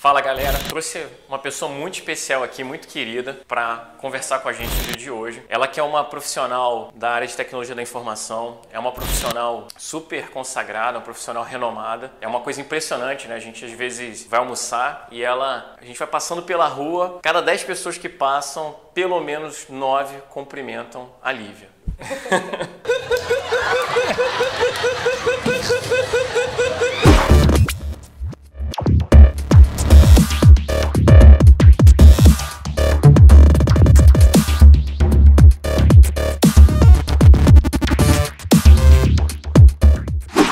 Fala galera, trouxe uma pessoa muito especial aqui, muito querida, para conversar com a gente no dia de hoje. Ela que é uma profissional da área de tecnologia da informação, é uma profissional super consagrada, uma profissional renomada. É uma coisa impressionante, né? A gente às vezes vai almoçar e ela, a gente vai passando pela rua, cada 10 pessoas que passam, pelo menos 9 cumprimentam a Lívia.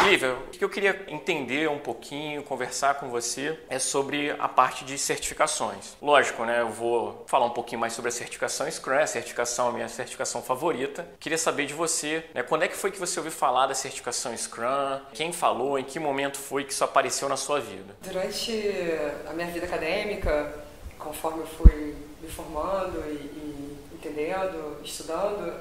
Lívia, o que eu queria entender um pouquinho, conversar com você, é sobre a parte de certificações. Lógico, né? Eu vou falar um pouquinho mais sobre a certificação Scrum, a certificação a minha certificação favorita. Queria saber de você, né? Quando é que foi que você ouviu falar da certificação Scrum? Quem falou? Em que momento foi que isso apareceu na sua vida? Durante a minha vida acadêmica, conforme eu fui me formando e, e entendendo, estudando,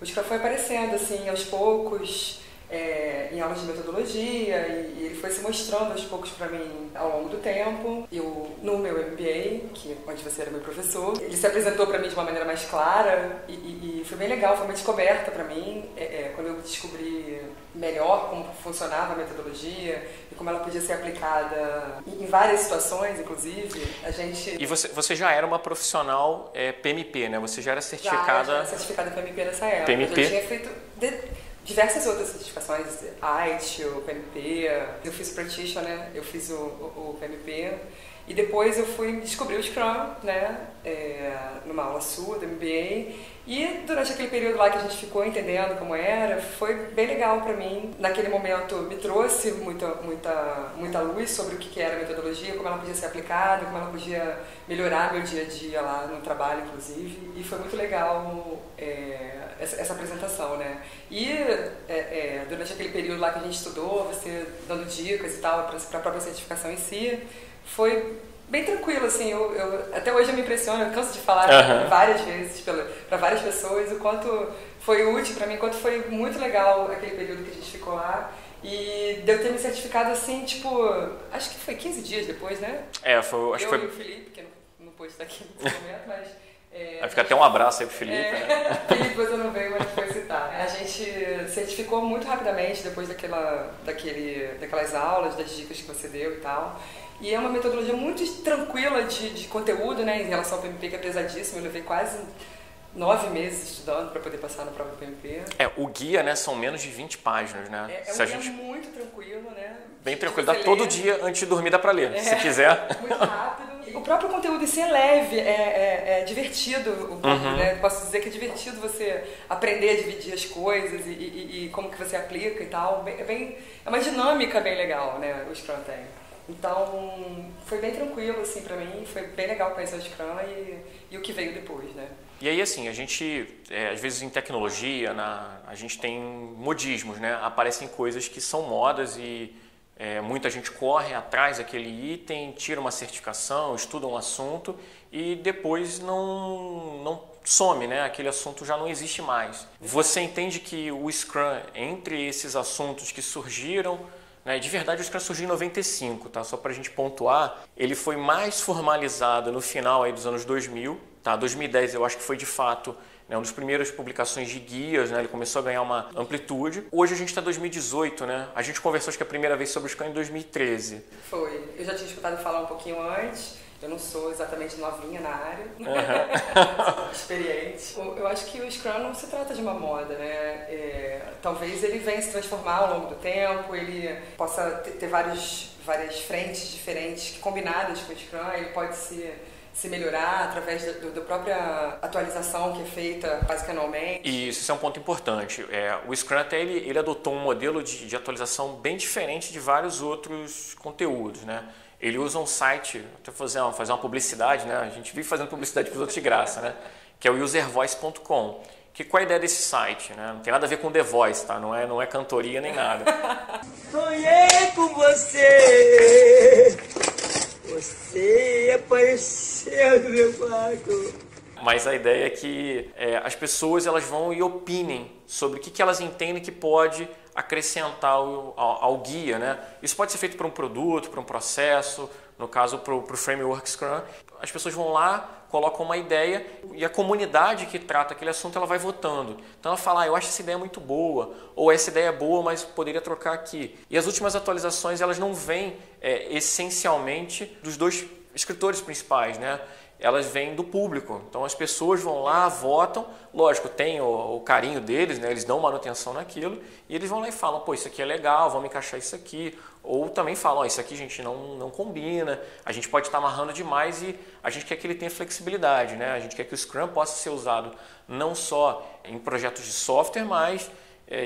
o Scrum foi aparecendo assim aos poucos é, em aulas de metodologia e, e, ele foi se mostrando aos poucos para mim ao longo do tempo. Eu, no meu MBA, que onde você era meu professor, ele se apresentou para mim de uma maneira mais clara e, e, e foi bem legal, foi uma descoberta para mim é, é, quando eu descobri melhor como funcionava a metodologia e como ela podia ser aplicada em várias situações, inclusive. A gente e você, você já era uma profissional é, PMP, né? Você já era certificada. Já, já era certificada PMP nessa época. PMP. Eu já tinha feito de diversas outras certificações, ITIL, PMP, eu fiz o Practitioner, né? eu fiz o, o, o, PMP, e depois eu fui descobrir o Scrum, né, é, numa aula sua do MBA, e durante aquele período lá que a gente ficou entendendo como era, foi bem legal para mim. Naquele momento me trouxe muita, muita, muita luz sobre o que era a metodologia, como ela podia ser aplicada, como ela podia melhorar meu dia a dia lá no trabalho, inclusive, e foi muito legal é, essa, essa, apresentação, né? E é, é, durante aquele período lá que a gente estudou, você dando dicas e tal para a própria certificação em si, foi bem tranquilo, assim, eu, eu, até hoje eu me impressiono, eu canso de falar uhum. várias vezes para várias pessoas o quanto foi útil para mim, o quanto foi muito legal aquele período que a gente ficou lá. E de eu ter me certificado assim, tipo, acho que foi 15 dias depois, né? É, foi, acho eu que foi... e o Felipe, que não, não pôde estar aqui nesse momento, mas... É, Vai ficar até um abraço aí pro Felipe. É, né? Felipe, você não veio, mas foi citar. A gente certificou muito rapidamente depois daquela, daquele, daquelas aulas, das dicas que você deu e tal. E é uma metodologia muito tranquila de, de conteúdo, né, em relação ao PMP, que é pesadíssimo. Eu levei quase nove meses estudando para poder passar na prova do PMP. É, o guia, né, são menos de 20 páginas, né? É, é um se guia gente... muito tranquilo, né? Bem tranquilo, dá todo dia antes de dormir dá para ler, é, se quiser. Muito rápido. O próprio conteúdo em si é leve, é, é, é divertido, uhum. né? Posso dizer que é divertido você aprender a dividir as coisas e, e, e como que você aplica e tal. É, bem, é uma dinâmica bem legal, né, o Scrum tem. Então, foi bem tranquilo, assim, para mim, foi bem legal conhecer o Scrum e, e o que veio depois, né? E aí, assim, a gente, é, às vezes em tecnologia, na, a gente tem modismos, né? Aparecem coisas que são modas e é, muita gente corre atrás daquele item, tira uma certificação, estuda um assunto e depois não, não some, né? Aquele assunto já não existe mais. Você entende que o Scrum, entre esses assuntos que surgiram, né? De verdade, o Scrum surgiu em 95, tá? só para a gente pontuar. Ele foi mais formalizado no final aí dos anos 2000. Tá? 2010 eu acho que foi de fato né, uma das primeiras publicações de guias, né, ele começou a ganhar uma amplitude. Hoje a gente está em 2018, né? A gente conversou acho que a primeira vez sobre o Scrum em 2013. Foi. Eu já tinha escutado falar um pouquinho antes. Eu não sou exatamente novinha na área, uhum. experiente. Eu acho que o Scrum não se trata de uma moda, né? É, talvez ele venha se transformar ao longo do tempo, ele possa ter, ter vários, várias frentes diferentes combinadas com o Scrum, ele pode se se melhorar através da, própria atualização que é feita quase que anualmente. E isso é um ponto importante. É, o Scrum até ele, ele adotou um modelo de, de atualização bem diferente de vários outros conteúdos, né? ele usa um site, até fazer uma, fazer uma publicidade, né? A gente vive fazendo publicidade para os outros de graça, né? Que é o uservoice.com. Que qual é a ideia desse site, né? Não tem nada a ver com The Voice, tá? Não é, não é cantoria nem nada. Sonhei com você. Você apareceu meu quarto. Mas a ideia é que é, as pessoas elas vão e opinem sobre o que, que elas entendem que pode acrescentar ao, ao, ao guia. Né? Isso pode ser feito para um produto, para um processo, no caso para o Framework Scrum. As pessoas vão lá, colocam uma ideia e a comunidade que trata aquele assunto ela vai votando. Então ela fala, ah, eu acho essa ideia muito boa, ou essa ideia é boa, mas poderia trocar aqui. E as últimas atualizações elas não vêm é, essencialmente dos dois escritores principais, né? Elas vêm do público. Então as pessoas vão lá, votam, lógico, tem o, o, carinho deles, né? eles dão manutenção naquilo, e eles vão lá e falam, pô, isso aqui é legal, vamos encaixar isso aqui. Ou também falam, oh, isso aqui a gente não, não combina, a gente pode estar amarrando demais e a gente quer que ele tenha flexibilidade, né? A gente quer que o Scrum possa ser usado não só em projetos de software, mas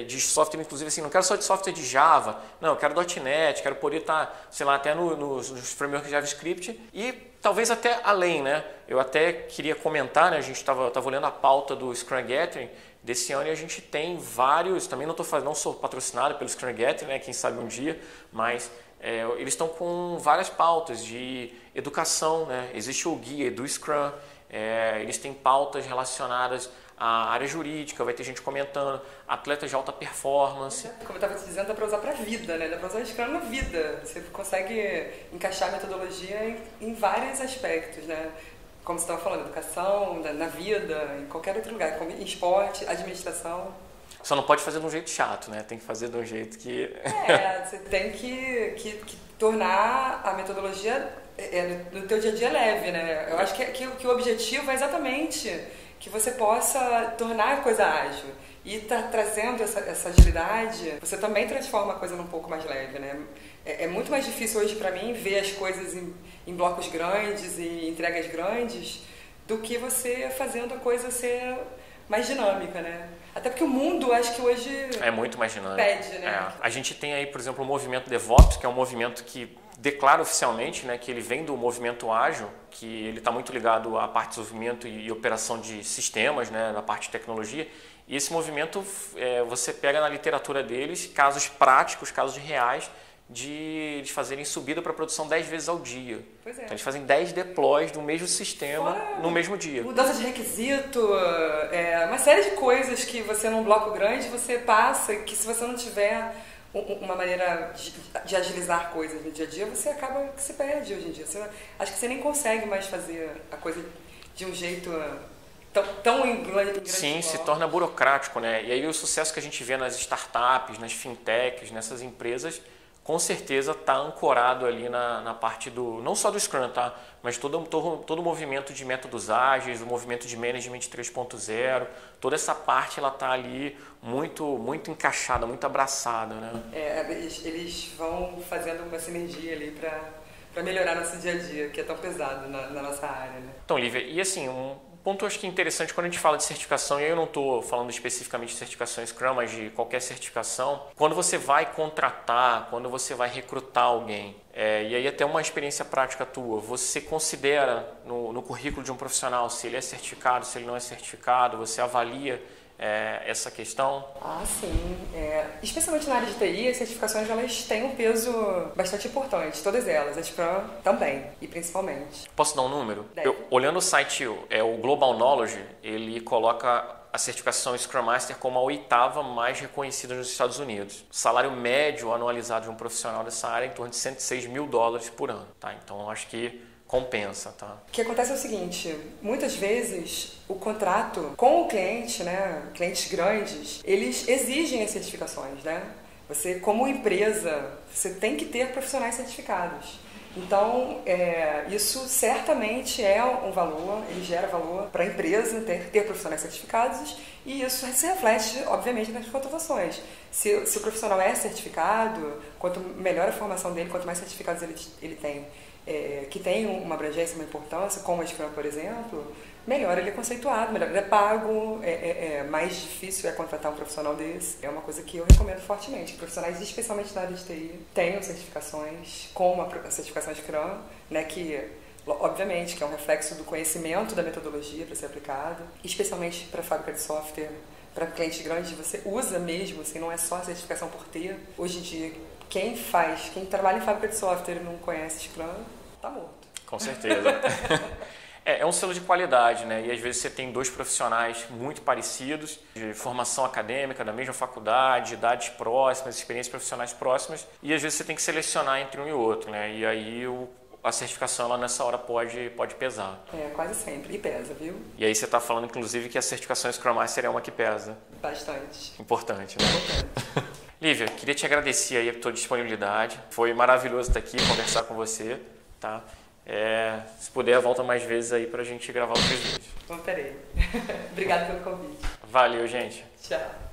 de software, inclusive assim, não quero só de software de Java, não, eu quero .NET, quero poder estar, sei lá, até no, nos, nos frameworks JavaScript e talvez até além, né? Eu até queria comentar, né? A gente estava olhando a pauta do Scrum Gathering desse ano e a gente tem vários, também não fazendo, não sou patrocinado pelo Scrum Gathering, né? Quem sabe um dia, mas é, eles estão com várias pautas de educação, né? Existe o guia do Scrum, é, eles têm pautas relacionadas à área jurídica, vai ter gente comentando, atletas de alta performance. Como eu estava te dizendo, dá para usar para a vida, né? dá para usar Scrum na vida. Você consegue encaixar a metodologia em, em vários aspectos, né? como você estava falando, educação, na vida, em qualquer outro lugar, como em esporte, administração. Só não pode fazer de um jeito chato, né? Tem que fazer de um jeito que. É, você tem que, que, que tornar a metodologia é, é no teu dia a dia leve, né? Eu acho que, que, que o objetivo é exatamente que você possa tornar a coisa ágil. E tá trazendo essa, essa agilidade, você também transforma a coisa num pouco mais leve, né? É, é muito mais difícil hoje para mim ver as coisas em, em blocos grandes e entregas grandes do que você fazendo a coisa ser mais dinâmica, né? Até porque o mundo, acho que hoje é muito mais dinâmico. Pede, né? É. A gente tem aí, por exemplo, o movimento DevOps, que é um movimento que declara oficialmente, né, que ele vem do movimento ágil, que ele está muito ligado à parte de desenvolvimento e operação de sistemas, né, na parte de tecnologia. E esse movimento, é, você pega na literatura deles casos práticos, casos reais de eles fazerem subida para produção 10 vezes ao dia. É. Então eles fazem 10 deploys do mesmo sistema Fora no mesmo dia. Mudança de requisito, é, uma série de coisas que você num bloco grande você passa que se você não tiver uma maneira de, agilizar coisas no dia a dia, você acaba que se perde hoje em dia. Você, acho que você nem consegue mais fazer a coisa de um jeito tão, tão grande Sim, se torna burocrático, né? E aí o sucesso que a gente vê nas startups, nas fintechs, nessas empresas com certeza está ancorado ali na, na parte do, não só do Scrum, tá? mas todo, todo, todo o movimento de métodos ágeis, o movimento de Management 3.0, toda essa parte ela está ali muito, muito encaixada, muito abraçada. Né? É, eles, vão fazendo uma sinergia ali para para melhorar nosso dia a dia, que é tão pesado na, na nossa área. Né? Então, Lívia, e assim, um, ponto acho que interessante quando a gente fala de certificação, e eu não estou falando especificamente de certificação Scrum, mas de qualquer certificação, quando você vai contratar, quando você vai recrutar alguém, é, e aí até uma experiência prática tua, você considera no, no currículo de um profissional se ele é certificado, se ele não é certificado, você avalia é, essa questão? Ah, sim. É, especialmente na área de TI, as certificações elas têm um peso bastante importante, todas elas, a Scrum também, e principalmente. Posso dar um número? Eu, olhando o site, é, o Global Knowledge, ele coloca a certificação Scrum Master como a oitava mais reconhecida nos Estados Unidos. O salário médio anualizado de um profissional dessa área é em torno de 106 mil dólares por ano. Tá? Então, acho que compensa, tá? O que acontece é o seguinte, muitas vezes o contrato com o cliente, né, clientes grandes, eles exigem as certificações, né? Você, como empresa, você tem que ter profissionais certificados. Então, é, isso certamente é um valor, ele gera valor para a empresa ter, ter profissionais certificados e isso se reflete, obviamente, nas contratações. Se, se o profissional é certificado, quanto melhor a formação dele, quanto mais certificados ele, ele tem é, que tem uma abrangência, uma importância, como a Scrum, por exemplo, melhor ele é conceituado, melhor ele é pago, é, é, é, mais difícil é contratar um profissional desse. É uma coisa que eu recomendo fortemente. Profissionais, especialmente na área de TI, tenham certificações, como a certificação Scrum, né, que obviamente que é um reflexo do conhecimento da metodologia para ser aplicada, especialmente para fábrica de software, para clientes grandes, você usa mesmo, assim, não é só a certificação por ter. Hoje em dia, quem faz, quem trabalha em fábrica de software e não conhece Scrum, tá morto. Com certeza. É, é um selo de qualidade, né? E às vezes você tem dois profissionais muito parecidos, de formação acadêmica, da mesma faculdade, idades próximas, experiências profissionais próximas, e às vezes você tem que selecionar entre um e outro, né? E aí o, a certificação ela nessa hora pode, pode pesar. É, quase sempre. E pesa, viu? E aí você está falando, inclusive, que a certificação Scrum Master é uma que pesa. Bastante. Importante, né? Importante. Lívia, queria te agradecer aí a tua disponibilidade. Foi maravilhoso estar aqui, conversar com você, tá? É, se puder, volta mais vezes aí pra gente gravar outros vídeos. Voltarei. Obrigada pelo convite. Valeu, gente. Tchau.